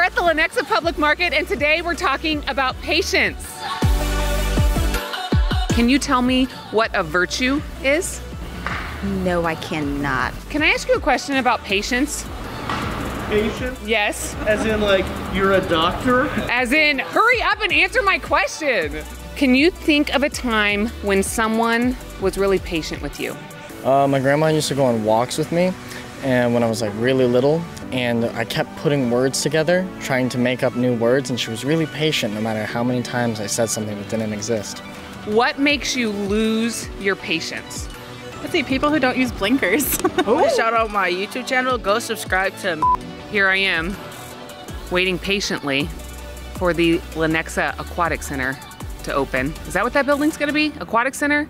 we're at the Lenexa Public Market, and today we're talking about patience. Can you tell me what a virtue is? No, I cannot. Can I ask you a question about patience? Patient? Yes. As in, like, you're a doctor? As in, hurry up and answer my question. Can you think of a time when someone was really patient with you? Uh, my grandma used to go on walks with me, and when I was like really little, and I kept putting words together, trying to make up new words, and she was really patient no matter how many times I said something that didn't exist. What makes you lose your patience? Let's see, people who don't use blinkers. Shout out my YouTube channel. Go subscribe to. Here I am, waiting patiently for the Lenexa Aquatic Center to open. Is that what that building's gonna be? Aquatic Center?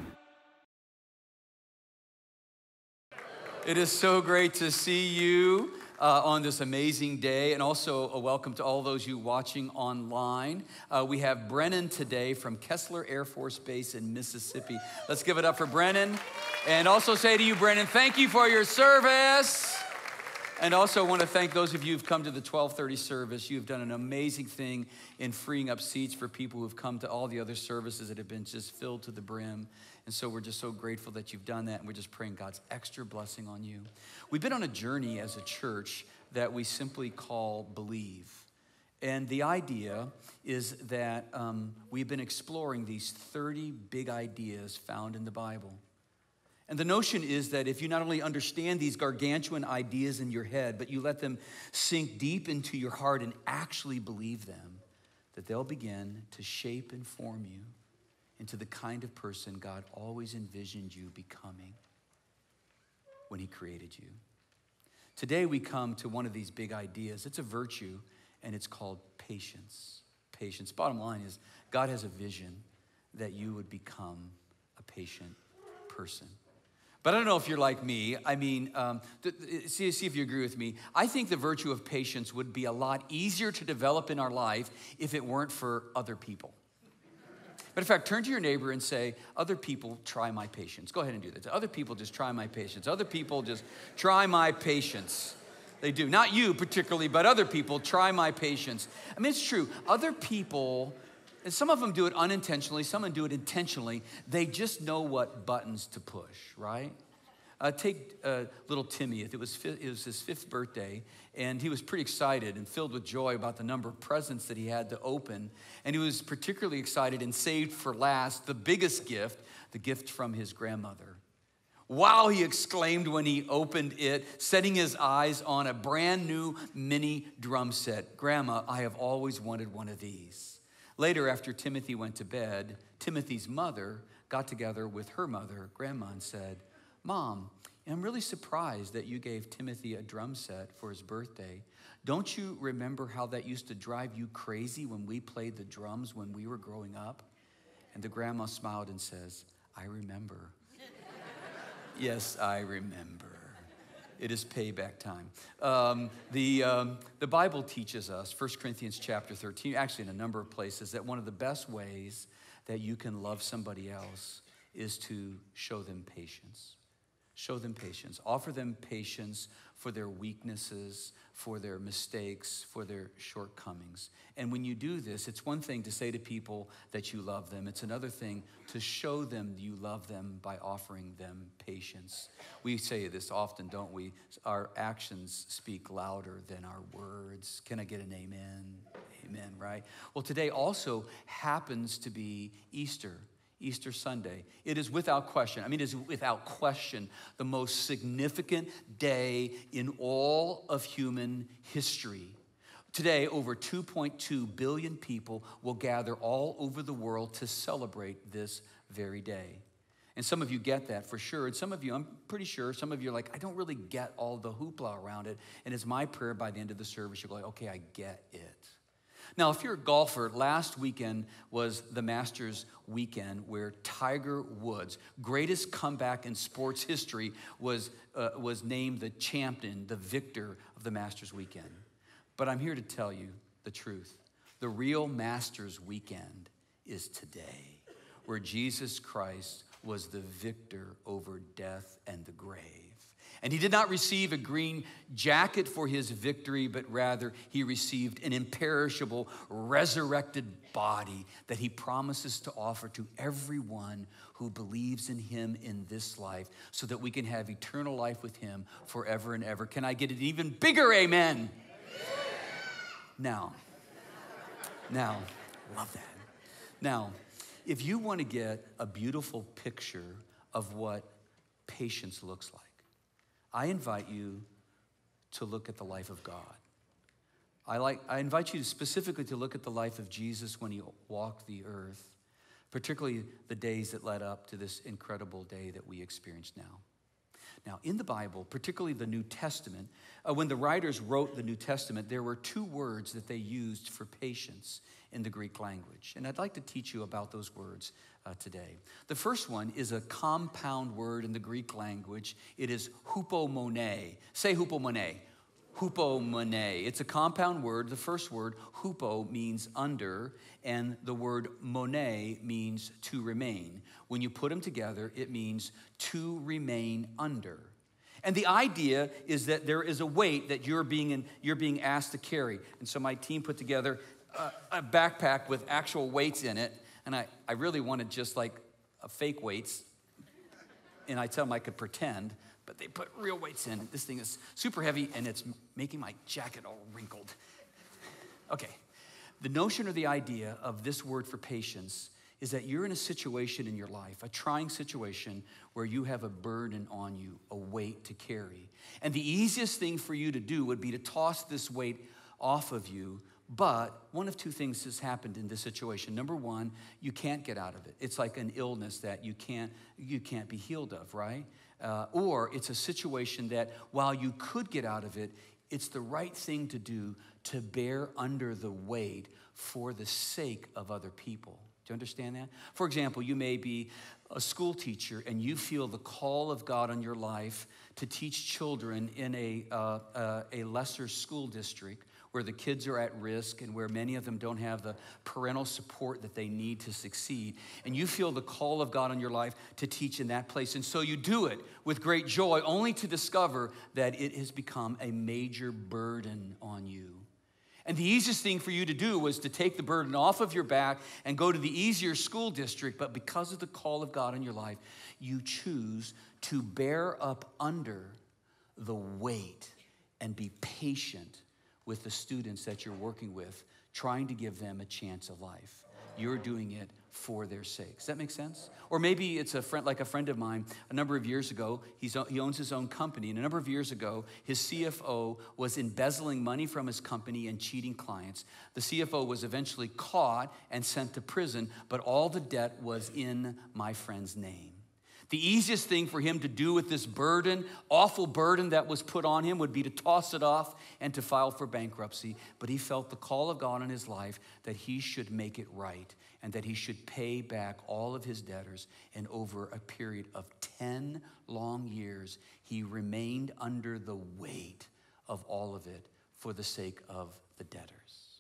It is so great to see you uh, on this amazing day, and also a welcome to all those you watching online. Uh, we have Brennan today from Keesler Air Force Base in Mississippi. Let's give it up for Brennan. And also say to you, Brennan, thank you for your service. And also want to thank those of you who've come to the 1230 service. You've done an amazing thing in freeing up seats for people who've come to all the other services that have been just filled to the brim. And so we're just so grateful that you've done that, and we're just praying God's extra blessing on you. We've been on a journey as a church that we simply call Believe. And the idea is that um, we've been exploring these 30 big ideas found in the Bible. And the notion is that if you not only understand these gargantuan ideas in your head, but you let them sink deep into your heart and actually believe them, that they'll begin to shape and form you into the kind of person God always envisioned you becoming when He created you. Today, we come to one of these big ideas. It's a virtue, and it's called patience. Patience. Bottom line is, God has a vision that you would become a patient person. But I don't know if you're like me. I mean, um, th- th- see, see if you agree with me. I think the virtue of patience would be a lot easier to develop in our life if it weren't for other people. But in fact, turn to your neighbor and say, Other people try my patience. Go ahead and do that. Other people just try my patience. Other people just try my patience. They do. Not you particularly, but other people try my patience. I mean, it's true. Other people, and some of them do it unintentionally, some of them do it intentionally. They just know what buttons to push, right? Uh, take uh, little Timmy. It was, it was his fifth birthday, and he was pretty excited and filled with joy about the number of presents that he had to open. And he was particularly excited and saved for last the biggest gift, the gift from his grandmother. Wow, he exclaimed when he opened it, setting his eyes on a brand new mini drum set. Grandma, I have always wanted one of these. Later, after Timothy went to bed, Timothy's mother got together with her mother, Grandma, and said, Mom, I'm really surprised that you gave Timothy a drum set for his birthday. Don't you remember how that used to drive you crazy when we played the drums when we were growing up? And the grandma smiled and says, I remember. yes, I remember. It is payback time. Um, the, um, the Bible teaches us, 1 Corinthians chapter 13, actually in a number of places, that one of the best ways that you can love somebody else is to show them patience. Show them patience. Offer them patience for their weaknesses, for their mistakes, for their shortcomings. And when you do this, it's one thing to say to people that you love them, it's another thing to show them you love them by offering them patience. We say this often, don't we? Our actions speak louder than our words. Can I get an amen? Amen, right? Well, today also happens to be Easter. Easter Sunday. It is without question, I mean, it is without question the most significant day in all of human history. Today, over 2.2 billion people will gather all over the world to celebrate this very day. And some of you get that for sure. And some of you, I'm pretty sure, some of you are like, I don't really get all the hoopla around it. And it's my prayer by the end of the service, you're like, okay, I get it. Now, if you're a golfer, last weekend was the Masters weekend where Tiger Woods, greatest comeback in sports history, was, uh, was named the champion, the victor of the Masters weekend. But I'm here to tell you the truth. The real Masters weekend is today, where Jesus Christ was the victor over death and the grave. And he did not receive a green jacket for his victory, but rather he received an imperishable, resurrected body that he promises to offer to everyone who believes in him in this life so that we can have eternal life with him forever and ever. Can I get an even bigger amen? Now, now, love that. Now, if you want to get a beautiful picture of what patience looks like, I invite you to look at the life of God. I, like, I invite you specifically to look at the life of Jesus when he walked the earth, particularly the days that led up to this incredible day that we experience now. Now, in the Bible, particularly the New Testament, uh, when the writers wrote the New Testament, there were two words that they used for patience in the Greek language. And I'd like to teach you about those words uh, today. The first one is a compound word in the Greek language. It is hupomone. Say hupomone. Hupomone. It's a compound word. The first word, hupo, means under, and the word mone means to remain. When you put them together, it means to remain under. And the idea is that there is a weight that you're being, in, you're being asked to carry. And so my team put together a, a backpack with actual weights in it. And I, I really wanted just like fake weights. And I tell them I could pretend, but they put real weights in. This thing is super heavy and it's making my jacket all wrinkled. Okay, the notion or the idea of this word for patience is that you're in a situation in your life, a trying situation where you have a burden on you, a weight to carry. And the easiest thing for you to do would be to toss this weight off of you. But one of two things has happened in this situation. Number one, you can't get out of it. It's like an illness that you can't, you can't be healed of, right? Uh, or it's a situation that while you could get out of it, it's the right thing to do to bear under the weight for the sake of other people. Do you understand that? For example, you may be a school teacher and you feel the call of God on your life to teach children in a, uh, uh, a lesser school district where the kids are at risk and where many of them don't have the parental support that they need to succeed. And you feel the call of God on your life to teach in that place. And so you do it with great joy, only to discover that it has become a major burden on you. And the easiest thing for you to do was to take the burden off of your back and go to the easier school district. But because of the call of God in your life, you choose to bear up under the weight and be patient with the students that you're working with, trying to give them a chance of life. You're doing it for their sake. Does that make sense? Or maybe it's a friend, like a friend of mine, a number of years ago, he's, he owns his own company, and a number of years ago, his CFO was embezzling money from his company and cheating clients. The CFO was eventually caught and sent to prison, but all the debt was in my friend's name. The easiest thing for him to do with this burden, awful burden that was put on him, would be to toss it off and to file for bankruptcy. But he felt the call of God in his life that he should make it right and that he should pay back all of his debtors. And over a period of 10 long years, he remained under the weight of all of it for the sake of the debtors.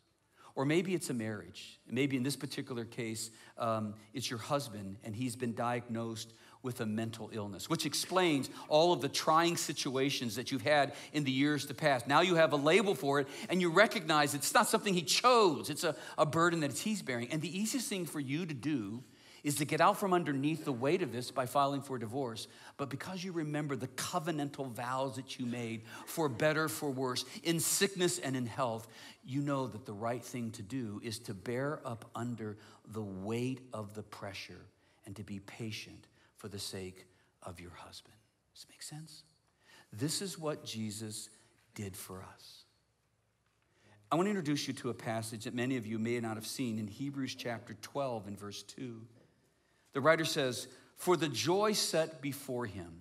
Or maybe it's a marriage. Maybe in this particular case, um, it's your husband and he's been diagnosed with a mental illness, which explains all of the trying situations that you've had in the years to past. Now you have a label for it and you recognize it's not something he chose, it's a, a burden that he's bearing. And the easiest thing for you to do is to get out from underneath the weight of this by filing for divorce. But because you remember the covenantal vows that you made for better, for worse, in sickness and in health, you know that the right thing to do is to bear up under the weight of the pressure and to be patient for the sake of your husband. Does it make sense? This is what Jesus did for us. I want to introduce you to a passage that many of you may not have seen in Hebrews chapter 12 and verse 2. The writer says, For the joy set before him,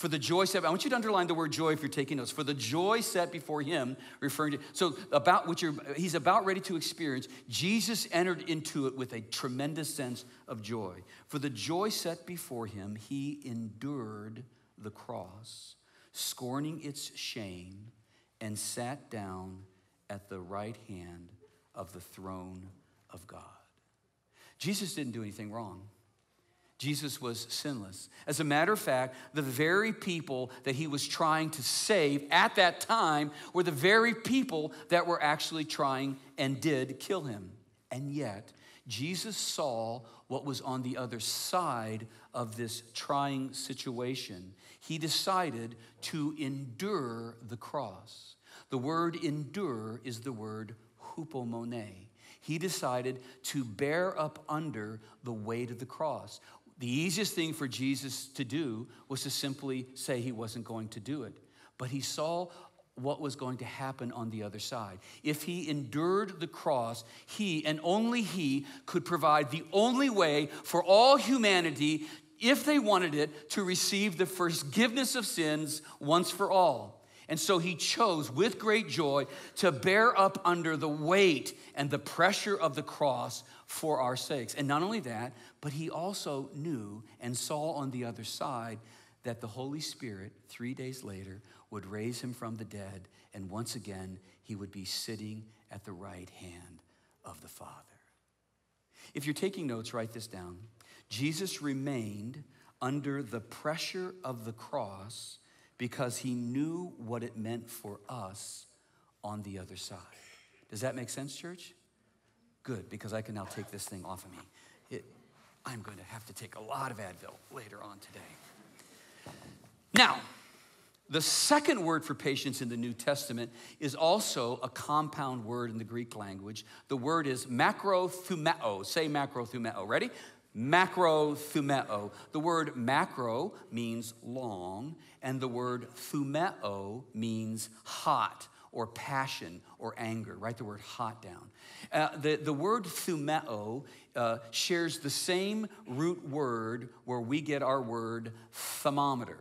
for the joy set, I want you to underline the word joy if you're taking notes. For the joy set before him, referring to, so about what you're, he's about ready to experience, Jesus entered into it with a tremendous sense of joy. For the joy set before him, he endured the cross, scorning its shame, and sat down at the right hand of the throne of God. Jesus didn't do anything wrong. Jesus was sinless. As a matter of fact, the very people that he was trying to save at that time were the very people that were actually trying and did kill him. And yet, Jesus saw what was on the other side of this trying situation. He decided to endure the cross. The word endure is the word hupomone. He decided to bear up under the weight of the cross. The easiest thing for Jesus to do was to simply say he wasn't going to do it. But he saw what was going to happen on the other side. If he endured the cross, he and only he could provide the only way for all humanity, if they wanted it, to receive the forgiveness of sins once for all. And so he chose with great joy to bear up under the weight and the pressure of the cross for our sakes. And not only that, but he also knew and saw on the other side that the Holy Spirit, three days later, would raise him from the dead, and once again, he would be sitting at the right hand of the Father. If you're taking notes, write this down. Jesus remained under the pressure of the cross because he knew what it meant for us on the other side. Does that make sense, church? Good, because I can now take this thing off of me. It, I'm going to have to take a lot of Advil later on today. Now, the second word for patience in the New Testament is also a compound word in the Greek language. The word is macrothumeo. Say macrothumeo. Ready? Macrothumeo. The word macro means long, and the word thumeo means hot or passion or anger. Write the word hot down. Uh, the, the word thumeo uh, shares the same root word where we get our word thermometer.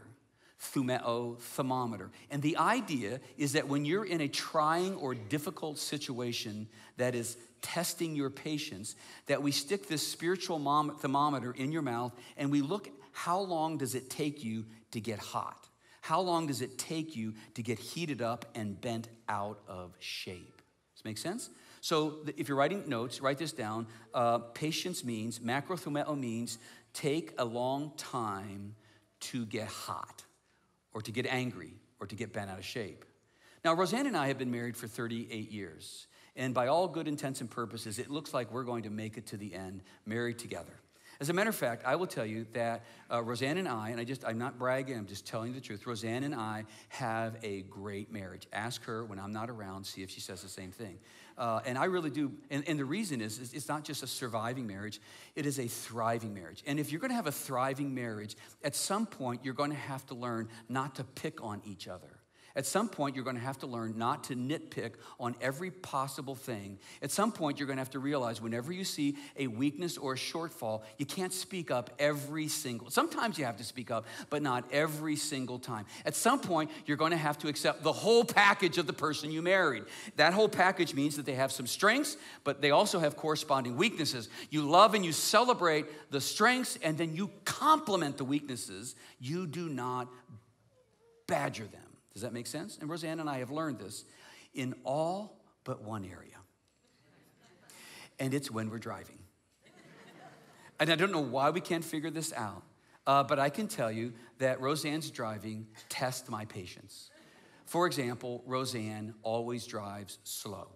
Thumeo, thermometer. And the idea is that when you're in a trying or difficult situation that is testing your patience, that we stick this spiritual thermometer in your mouth and we look how long does it take you to get hot? How long does it take you to get heated up and bent out of shape? Does make sense? So if you're writing notes, write this down. Uh, patience means, macrothumeo means take a long time to get hot or to get angry or to get bent out of shape. Now, Rozanne and I have been married for 38 years. And by all good intents and purposes, it looks like we're going to make it to the end married together. As a matter of fact, I will tell you that uh, Rozanne and I, and I just, I'm not bragging, I'm just telling you the truth. Rozanne and I have a great marriage. Ask her when I'm not around, see if she says the same thing. Uh, and I really do. And, and the reason is, is, it's not just a surviving marriage, it is a thriving marriage. And if you're going to have a thriving marriage, at some point, you're going to have to learn not to pick on each other. At some point, you're going to have to learn not to nitpick on every possible thing. At some point, you're going to have to realize whenever you see a weakness or a shortfall, you can't speak up every single. Sometimes you have to speak up, but not every single time. At some point, you're going to have to accept the whole package of the person you married. That whole package means that they have some strengths, but they also have corresponding weaknesses. You love and you celebrate the strengths, and then you compliment the weaknesses. You do not badger them. Does that make sense? And Rozanne and I have learned this in all but one area. And it's when we're driving. And I don't know why we can't figure this out, uh, but I can tell you that Rozanne's driving tests my patience. For example, Rozanne always drives slow.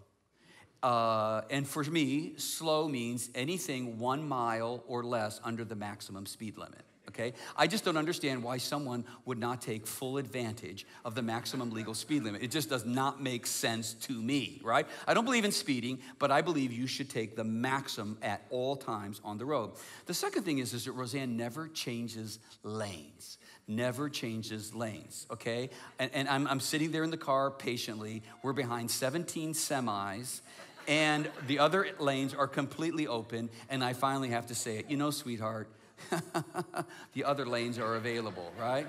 Uh, and for me, slow means anything one mile or less under the maximum speed limit okay? I just don't understand why someone would not take full advantage of the maximum legal speed limit. It just does not make sense to me, right? I don't believe in speeding, but I believe you should take the maximum at all times on the road. The second thing is, is that Rozanne never changes lanes never changes lanes, okay? And, and I'm, I'm, sitting there in the car patiently. We're behind 17 semis, and the other lanes are completely open. And I finally have to say it, you know, sweetheart, the other lanes are available, right?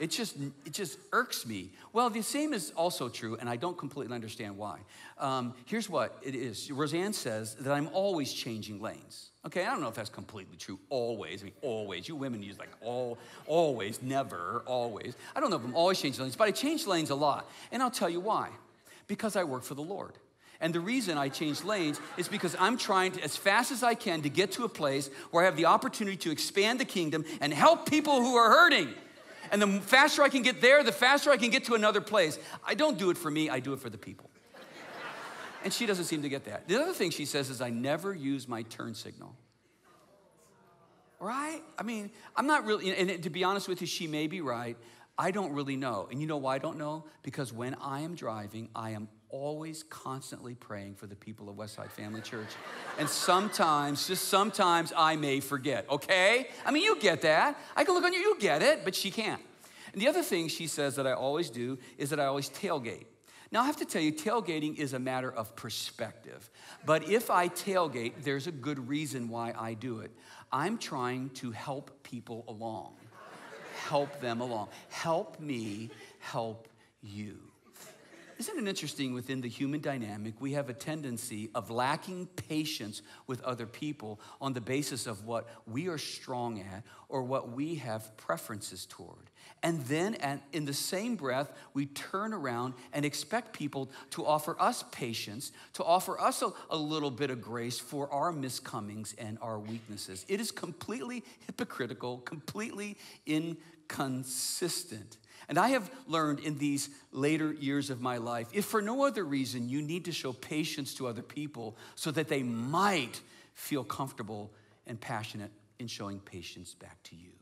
It just, it just irks me. Well, the same is also true, and I don't completely understand why. Um, here's what it is Rozanne says that I'm always changing lanes. Okay, I don't know if that's completely true always. I mean, always. You women use like all, always, never, always. I don't know if I'm always changing lanes, but I change lanes a lot. And I'll tell you why. Because I work for the Lord. And the reason I changed lanes is because I'm trying to, as fast as I can, to get to a place where I have the opportunity to expand the kingdom and help people who are hurting. And the faster I can get there, the faster I can get to another place. I don't do it for me, I do it for the people. And she doesn't seem to get that. The other thing she says is, I never use my turn signal. Right? I mean, I'm not really, and to be honest with you, she may be right. I don't really know. And you know why I don't know? Because when I am driving, I am always constantly praying for the people of Westside Family Church. And sometimes, just sometimes, I may forget, okay? I mean, you get that. I can look on you, you get it, but she can't. And the other thing she says that I always do is that I always tailgate. Now, I have to tell you, tailgating is a matter of perspective. But if I tailgate, there's a good reason why I do it. I'm trying to help people along, help them along. Help me help you. Isn't it interesting within the human dynamic, we have a tendency of lacking patience with other people on the basis of what we are strong at or what we have preferences toward. And then, and in the same breath, we turn around and expect people to offer us patience, to offer us a, a, little bit of grace for our miscomings and our weaknesses. It is completely hypocritical, completely inconsistent. And I have learned in these later years of my life if for no other reason, you need to show patience to other people so that they might feel comfortable and passionate in showing patience back to you.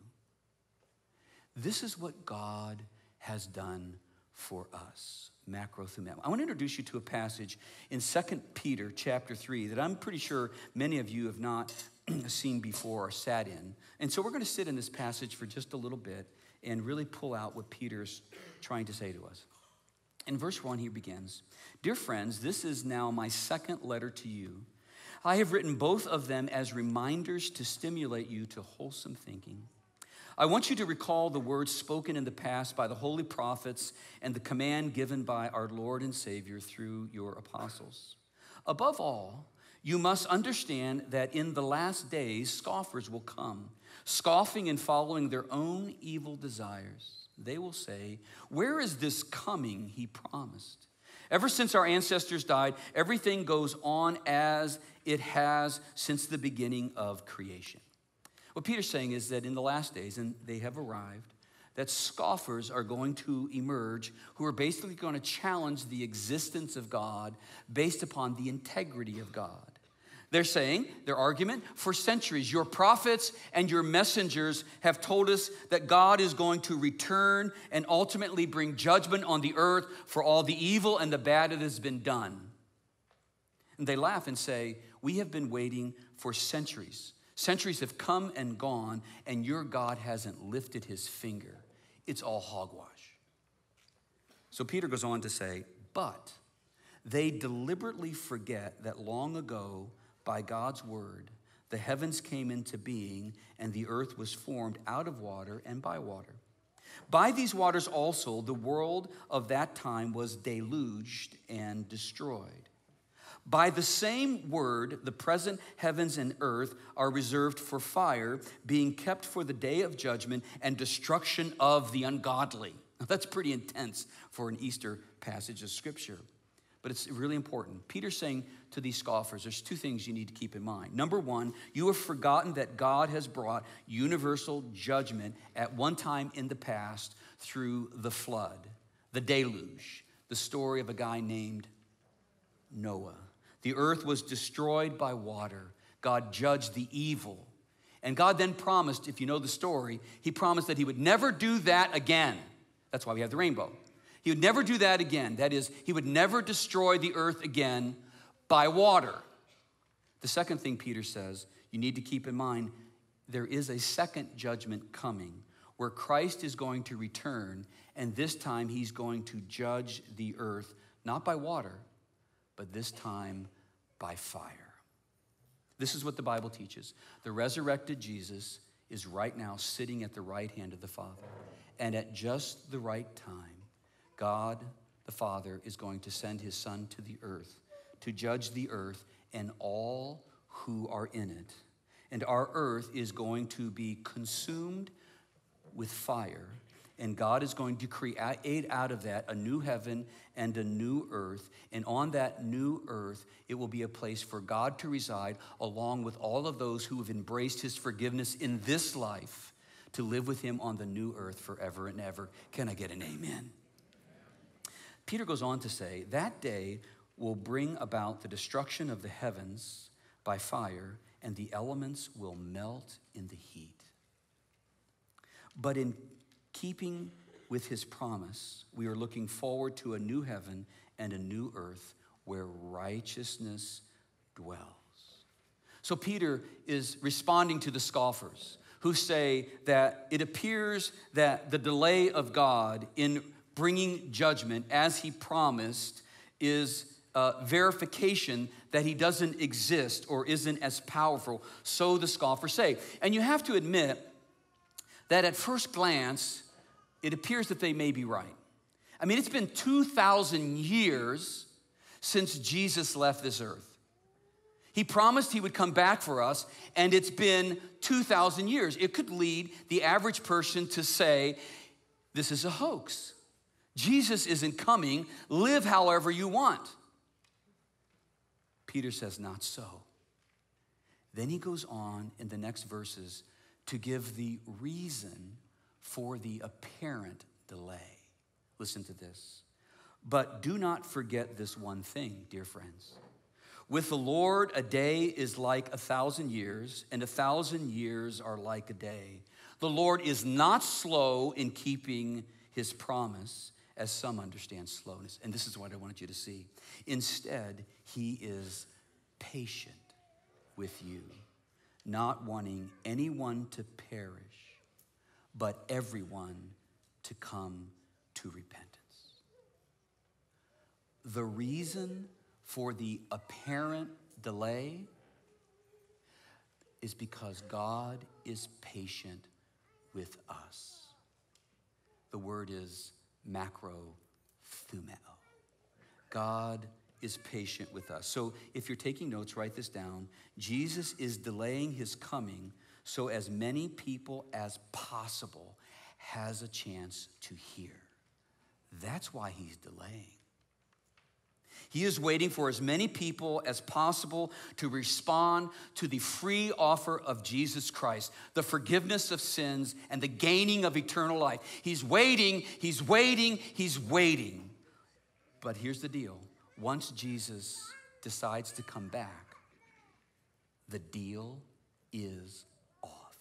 This is what God has done for us macro through macro. I want to introduce you to a passage in 2 Peter chapter 3 that I'm pretty sure many of you have not seen before or sat in. And so we're going to sit in this passage for just a little bit and really pull out what Peter's trying to say to us. In verse 1, he begins Dear friends, this is now my second letter to you. I have written both of them as reminders to stimulate you to wholesome thinking I want you to recall the words spoken in the past by the holy prophets and the command given by our Lord and Savior through your apostles. Above all, you must understand that in the last days, scoffers will come, scoffing and following their own evil desires. They will say, Where is this coming he promised? Ever since our ancestors died, everything goes on as it has since the beginning of creation. What Peter's saying is that in the last days, and they have arrived, that scoffers are going to emerge who are basically going to challenge the existence of God based upon the integrity of God. They're saying, their argument, for centuries, your prophets and your messengers have told us that God is going to return and ultimately bring judgment on the earth for all the evil and the bad that has been done. And they laugh and say, We have been waiting for centuries Centuries have come and gone, and your God hasn't lifted his finger. It's all hogwash. So Peter goes on to say, But they deliberately forget that long ago, by God's word, the heavens came into being, and the earth was formed out of water and by water. By these waters also, the world of that time was deluged and destroyed. By the same word, the present heavens and earth are reserved for fire, being kept for the day of judgment and destruction of the ungodly. Now, that's pretty intense for an Easter passage of scripture, but it's really important. Peter's saying to these scoffers, there's two things you need to keep in mind. Number one, you have forgotten that God has brought universal judgment at one time in the past through the flood, the deluge, the story of a guy named Noah. The earth was destroyed by water. God judged the evil. And God then promised, if you know the story, He promised that He would never do that again. That's why we have the rainbow. He would never do that again. That is, He would never destroy the earth again by water. The second thing Peter says you need to keep in mind there is a second judgment coming where Christ is going to return, and this time He's going to judge the earth, not by water, but this time by fire. This is what the Bible teaches. The resurrected Jesus is right now sitting at the right hand of the Father. And at just the right time, God the Father is going to send his Son to the earth to judge the earth and all who are in it. And our earth is going to be consumed with fire And God is going to create out of that a new heaven and a new earth. And on that new earth, it will be a place for God to reside, along with all of those who have embraced his forgiveness in this life to live with him on the new earth forever and ever. Can I get an amen? Peter goes on to say, That day will bring about the destruction of the heavens by fire, and the elements will melt in the heat. But in keeping with his promise, we are looking forward to a new heaven and a new earth where righteousness dwells. So Peter is responding to the scoffers who say that it appears that the delay of God in bringing judgment as he promised is uh, verification that he doesn't exist or isn't as powerful. So the scoffers say. And you have to admit that at first glance, it appears that they may be right. I mean, it's been 2,000 years since Jesus left this earth. He promised he would come back for us, and it's been 2,000 years. It could lead the average person to say, This is a hoax. Jesus isn't coming. Live however you want. Peter says, Not so. Then he goes on in the next verses to give the reason for the apparent delay. Listen to this. But do not forget this one thing, dear friends. With the Lord, a day is like a thousand years, and a thousand years are like a day. The Lord is not slow in keeping his promise, as some understand slowness. And this is what I wanted you to see. Instead, he is patient with you not wanting anyone to perish, but everyone to come to repentance. The reason for the apparent delay is because God is patient with us. The word is macro thumeo. God is patient with us. So if you're taking notes, write this down. Jesus is delaying his coming so as many people as possible has a chance to hear. That's why he's delaying. He is waiting for as many people as possible to respond to the free offer of Jesus Christ, the forgiveness of sins and the gaining of eternal life. He's waiting, he's waiting, he's waiting. But here's the deal once Jesus decides to come back, the deal is off.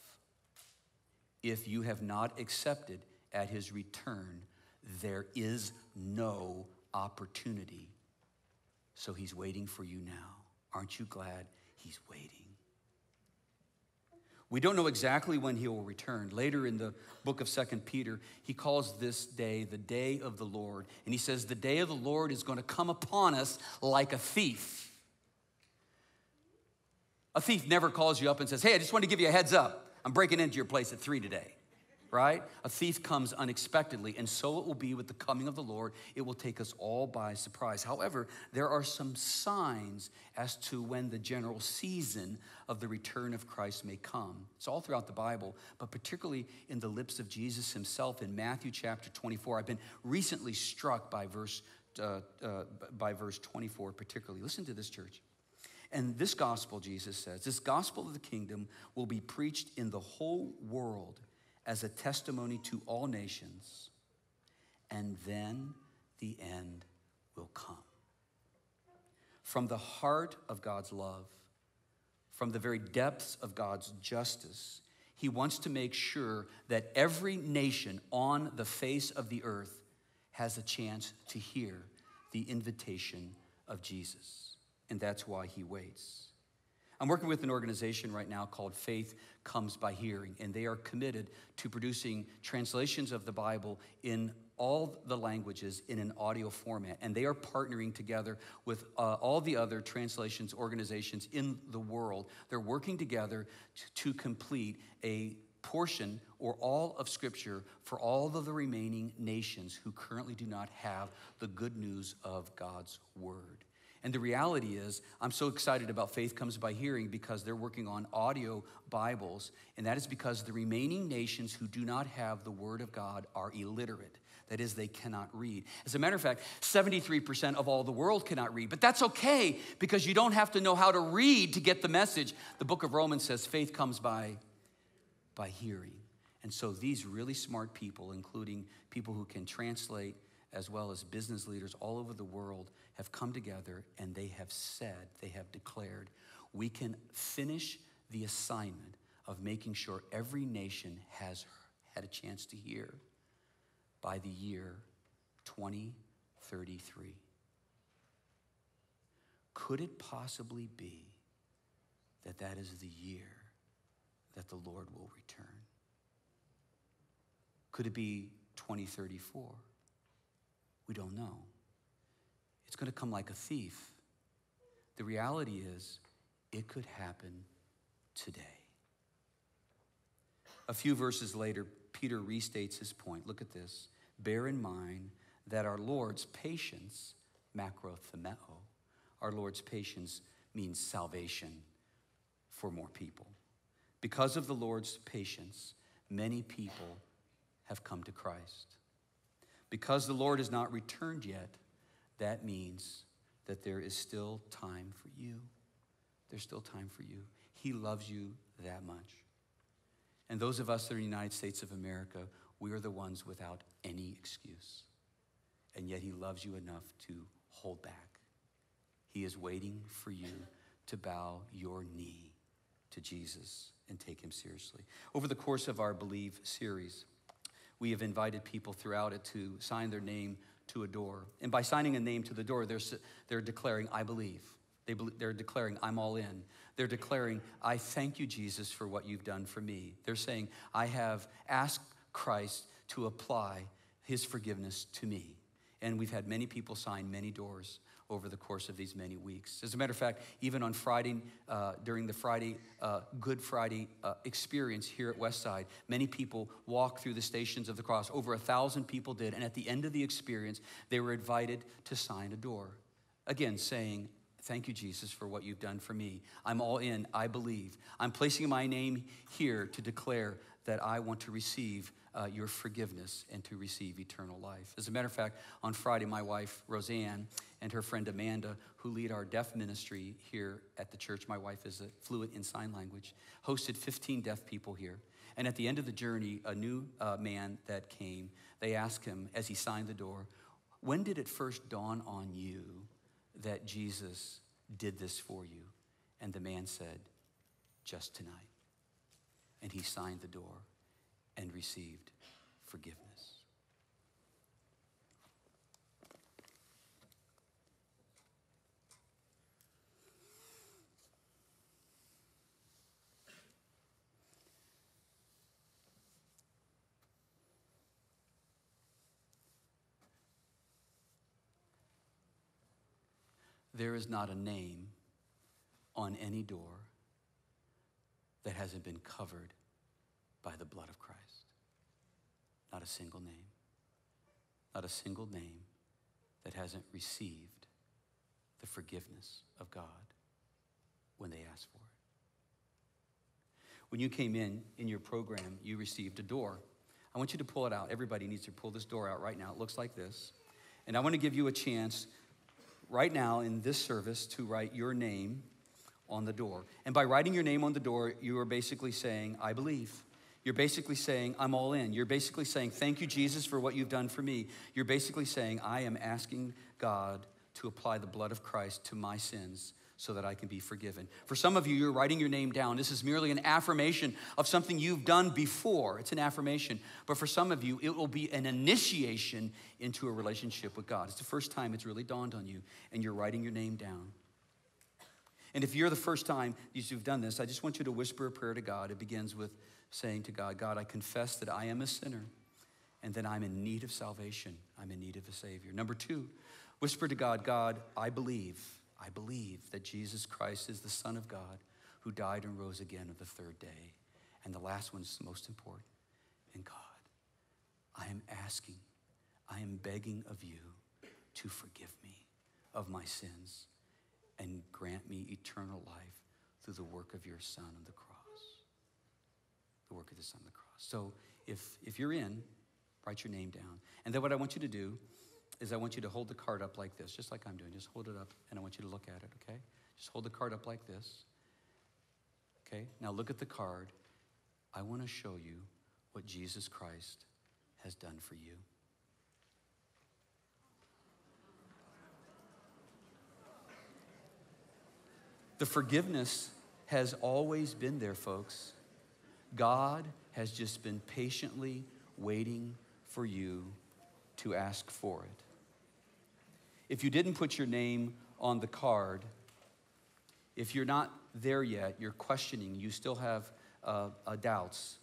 If you have not accepted at his return, there is no opportunity. So he's waiting for you now. Aren't you glad he's waiting? We don't know exactly when he will return. Later in the book of Second Peter, he calls this day the day of the Lord. And he says, The day of the Lord is going to come upon us like a thief. A thief never calls you up and says, Hey, I just want to give you a heads up. I'm breaking into your place at three today right? A thief comes unexpectedly, and so it will be with the coming of the Lord. It will take us all by surprise. However, there are some signs as to when the general season of the return of Christ may come. It's all throughout the Bible, but particularly in the lips of Jesus himself in Matthew chapter 24. I've been recently struck by verse, uh, uh, by verse 24 particularly. Listen to this, church. And this gospel, Jesus says, this gospel of the kingdom will be preached in the whole world as a testimony to all nations, and then the end will come. From the heart of God's love, from the very depths of God's justice, he wants to make sure that every nation on the face of the earth has a chance to hear the invitation of Jesus. And that's why he waits. I'm working with an organization right now called Faith Comes by Hearing, and they are committed to producing translations of the Bible in all the languages in an audio format. And they are partnering together with uh, all the other translations organizations in the world. They're working together to, to complete a portion or all of Scripture for all of the remaining nations who currently do not have the good news of God's Word. And the reality is, I'm so excited about Faith Comes by Hearing because they're working on audio Bibles, and that is because the remaining nations who do not have the Word of God are illiterate. That is, they cannot read. As a matter of fact, 73% of all the world cannot read, but that's okay because you don't have to know how to read to get the message. The book of Romans says faith comes by, by hearing. And so these really smart people, including people who can translate as well as business leaders all over the world, have come together and they have said, they have declared, we can finish the assignment of making sure every nation has had a chance to hear by the year 2033. Could it possibly be that that is the year that the Lord will return? Could it be 2034? We don't know. It's going to come like a thief. The reality is, it could happen today. A few verses later, Peter restates his point. Look at this. Bear in mind that our Lord's patience, macrothumeo, our Lord's patience means salvation for more people. Because of the Lord's patience, many people have come to Christ. Because the Lord has not returned yet, that means that there is still time for you. There's still time for you. He loves you that much. And those of us that are in the United States of America, we are the ones without any excuse. And yet He loves you enough to hold back. He is waiting for you to bow your knee to Jesus and take Him seriously. Over the course of our Believe series, we have invited people throughout it to sign their name to a door. And by signing a name to the door, they're, they're declaring, I believe. They, they're declaring, I'm all in. They're declaring, I thank you, Jesus, for what you've done for me. They're saying, I have asked Christ to apply his forgiveness to me. And we've had many people sign many doors over the course of these many weeks. As a matter of fact, even on Friday, uh, during the Friday, uh, Good Friday uh, experience here at Westside, many people walked through the stations of the cross. Over a thousand people did. And at the end of the experience, they were invited to sign a door. Again, saying, Thank you, Jesus, for what you've done for me. I'm all in. I believe. I'm placing my name here to declare that I want to receive uh, your forgiveness and to receive eternal life. As a matter of fact, on Friday, my wife, Rozanne, and her friend Amanda, who lead our deaf ministry here at the church, my wife is fluent in sign language, hosted 15 deaf people here. And at the end of the journey, a new uh, man that came, they asked him as he signed the door, When did it first dawn on you that Jesus did this for you? And the man said, Just tonight. And he signed the door and received forgiveness. There is not a name on any door that hasn't been covered by the blood of Christ. Not a single name. Not a single name that hasn't received the forgiveness of God when they asked for it. When you came in in your program, you received a door. I want you to pull it out. Everybody needs to pull this door out right now. It looks like this. And I want to give you a chance right now in this service to write your name on the door. And by writing your name on the door, you are basically saying, I believe. You're basically saying, I'm all in. You're basically saying, Thank you, Jesus, for what you've done for me. You're basically saying, I am asking God to apply the blood of Christ to my sins so that I can be forgiven. For some of you, you're writing your name down. This is merely an affirmation of something you've done before. It's an affirmation. But for some of you, it will be an initiation into a relationship with God. It's the first time it's really dawned on you, and you're writing your name down. And if you're the first time you've done this, I just want you to whisper a prayer to God. It begins with saying to God, God, I confess that I am a sinner and that I'm in need of salvation. I'm in need of a Savior. Number two, whisper to God, God, I believe I believe that Jesus Christ is the Son of God who died and rose again on the third day. And the last one is the most important. And God, I am asking, I am begging of you to forgive me of my sins and grant me eternal life through the work of your Son on the cross. The work of the Son on the cross. So if, if you're in, write your name down. And then what I want you to do is I want you to hold the card up like this, just like I'm doing. Just hold it up, and I want you to look at it, okay? Just hold the card up like this. Okay? Now look at the card. I want to show you what Jesus Christ has done for you. The forgiveness has always been there, folks. God has just been patiently waiting for you to ask for it. If you didn't put your name on the card, if you're not there yet, you're questioning, you still have uh, uh, doubts,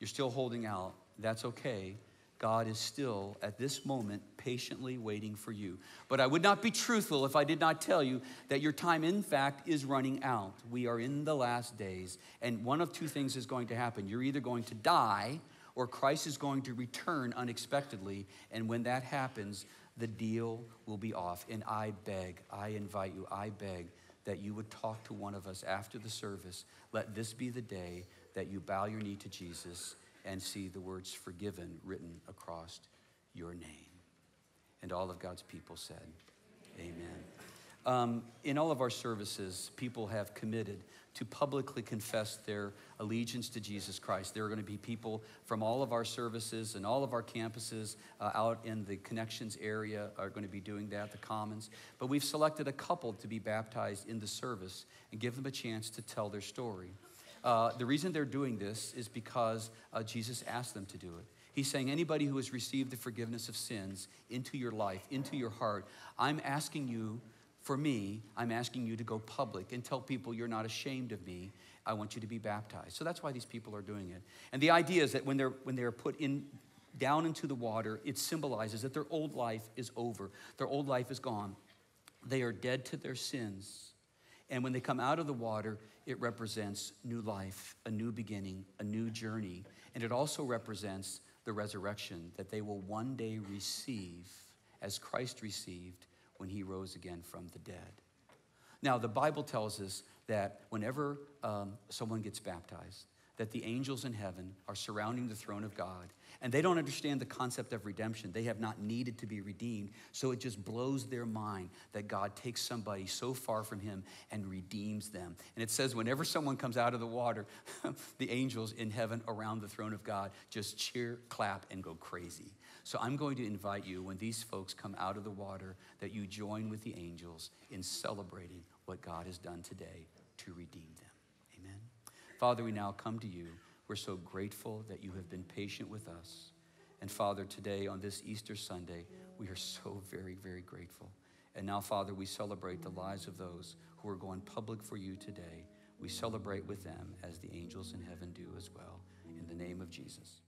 you're still holding out, that's okay. God is still, at this moment, patiently waiting for you. But I would not be truthful if I did not tell you that your time, in fact, is running out. We are in the last days, and one of two things is going to happen. You're either going to die, or Christ is going to return unexpectedly. And when that happens, the deal will be off. And I beg, I invite you, I beg that you would talk to one of us after the service. Let this be the day that you bow your knee to Jesus and see the words forgiven written across your name. And all of God's people said, Amen. Um, in all of our services, people have committed to publicly confess their allegiance to Jesus Christ. There are going to be people from all of our services and all of our campuses uh, out in the connections area are going to be doing that, the commons. But we've selected a couple to be baptized in the service and give them a chance to tell their story. Uh, the reason they're doing this is because uh, Jesus asked them to do it. He's saying, anybody who has received the forgiveness of sins into your life, into your heart, I'm asking you, for me, I'm asking you to go public and tell people you're not ashamed of me. I want you to be baptized. So that's why these people are doing it. And the idea is that when they're, when they're put in, down into the water, it symbolizes that their old life is over, their old life is gone. They are dead to their sins. And when they come out of the water, it represents new life, a new beginning, a new journey. And it also represents the resurrection that they will one day receive as Christ received when he rose again from the dead. Now, the Bible tells us that whenever um, someone gets baptized, that the angels in heaven are surrounding the throne of God and they don't understand the concept of redemption. They have not needed to be redeemed. So it just blows their mind that God takes somebody so far from Him and redeems them. And it says, whenever someone comes out of the water, the angels in heaven around the throne of God just cheer, clap, and go crazy. So I'm going to invite you, when these folks come out of the water, that you join with the angels in celebrating what God has done today to redeem them. Father, we now come to you. We're so grateful that you have been patient with us. And Father, today on this Easter Sunday, we are so very, very grateful. And now, Father, we celebrate the lives of those who are going public for you today. We celebrate with them as the angels in heaven do as well. In the name of Jesus.